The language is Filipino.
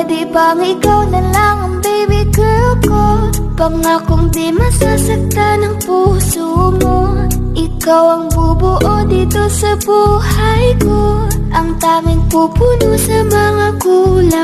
Pwede bang ikaw na lang ang baby girl ko? Pangakong di masasaktan ang puso mo. Ikaw ang bubuo dito sa buhay ko. Ang tanging pupuno sa mga kulang